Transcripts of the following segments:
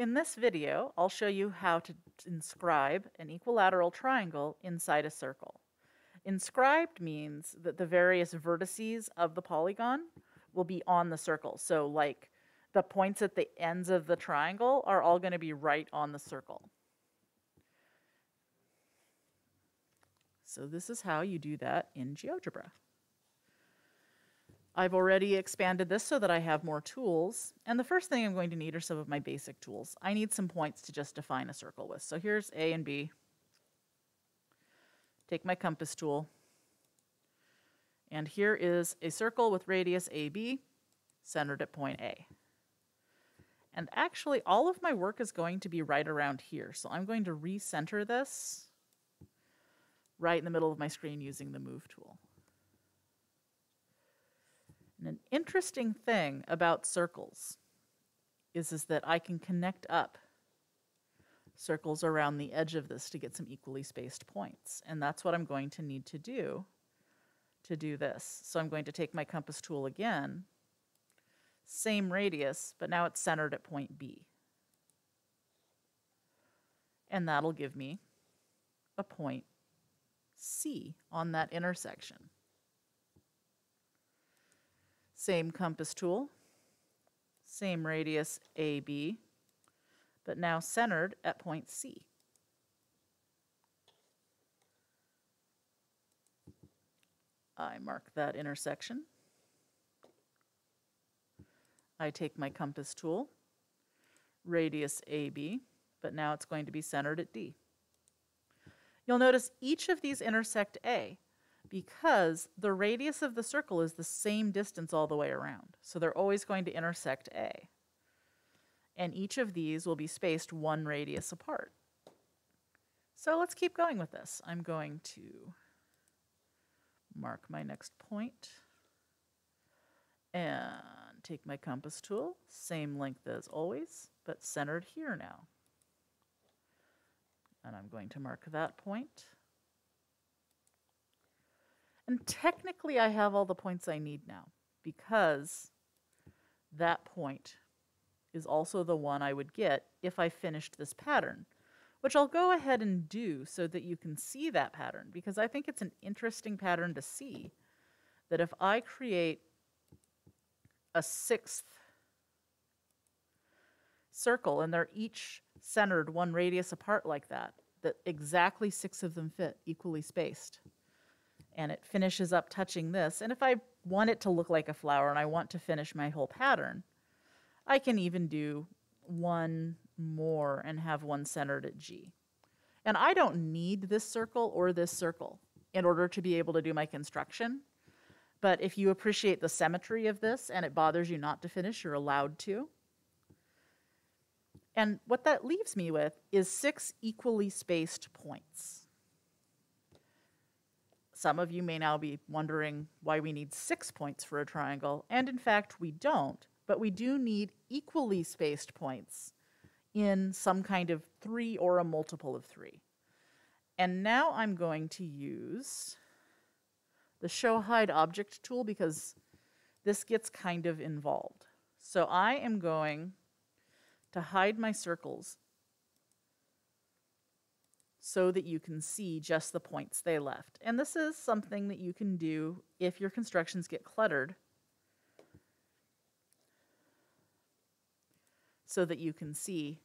In this video, I'll show you how to inscribe an equilateral triangle inside a circle. Inscribed means that the various vertices of the polygon will be on the circle. So like the points at the ends of the triangle are all going to be right on the circle. So this is how you do that in GeoGebra. I've already expanded this so that I have more tools. And the first thing I'm going to need are some of my basic tools. I need some points to just define a circle with. So here's A and B. Take my compass tool. And here is a circle with radius AB centered at point A. And actually, all of my work is going to be right around here. So I'm going to recenter this right in the middle of my screen using the Move tool. And an interesting thing about circles is, is that I can connect up circles around the edge of this to get some equally spaced points. And that's what I'm going to need to do to do this. So I'm going to take my compass tool again, same radius, but now it's centered at point B. And that'll give me a point C on that intersection. Same compass tool, same radius AB, but now centered at point C. I mark that intersection. I take my compass tool, radius AB, but now it's going to be centered at D. You'll notice each of these intersect A because the radius of the circle is the same distance all the way around. So they're always going to intersect A. And each of these will be spaced one radius apart. So let's keep going with this. I'm going to mark my next point and take my compass tool, same length as always, but centered here now. And I'm going to mark that point. And technically I have all the points I need now because that point is also the one I would get if I finished this pattern, which I'll go ahead and do so that you can see that pattern because I think it's an interesting pattern to see that if I create a sixth circle and they're each centered one radius apart like that, that exactly six of them fit equally spaced and it finishes up touching this. And if I want it to look like a flower and I want to finish my whole pattern, I can even do one more and have one centered at G. And I don't need this circle or this circle in order to be able to do my construction. But if you appreciate the symmetry of this and it bothers you not to finish, you're allowed to. And what that leaves me with is six equally spaced points. Some of you may now be wondering why we need six points for a triangle, and in fact we don't, but we do need equally spaced points in some kind of three or a multiple of three. And now I'm going to use the show hide object tool because this gets kind of involved. So I am going to hide my circles so that you can see just the points they left. And this is something that you can do if your constructions get cluttered so that you can see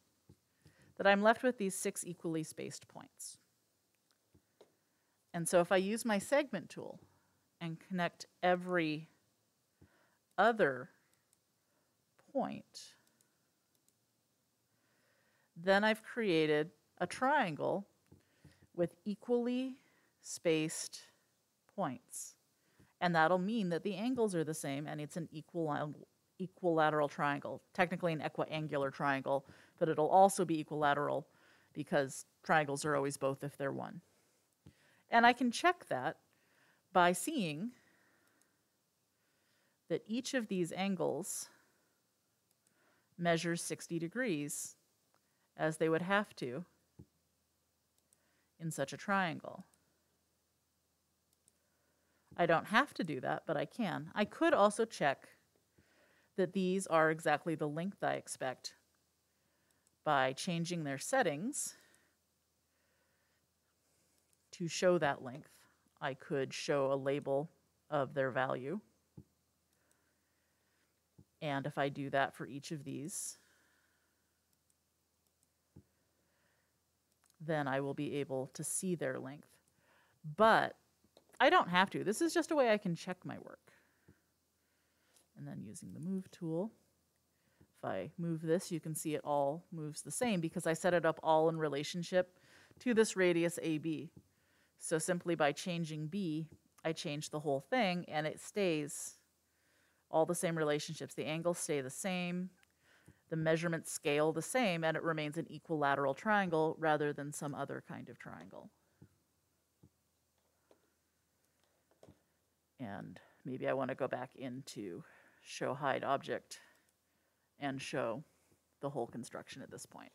that I'm left with these six equally spaced points. And so if I use my segment tool and connect every other point, then I've created a triangle with equally spaced points. And that'll mean that the angles are the same and it's an equal, um, equilateral triangle, technically an equiangular triangle, but it'll also be equilateral because triangles are always both if they're one. And I can check that by seeing that each of these angles measures 60 degrees as they would have to in such a triangle. I don't have to do that, but I can. I could also check that these are exactly the length I expect by changing their settings to show that length, I could show a label of their value. And if I do that for each of these, then I will be able to see their length. But I don't have to. This is just a way I can check my work. And then using the move tool, if I move this, you can see it all moves the same because I set it up all in relationship to this radius AB. So simply by changing B, I change the whole thing and it stays all the same relationships. The angles stay the same, the measurements scale the same, and it remains an equilateral triangle rather than some other kind of triangle. And maybe I want to go back into show hide object and show the whole construction at this point.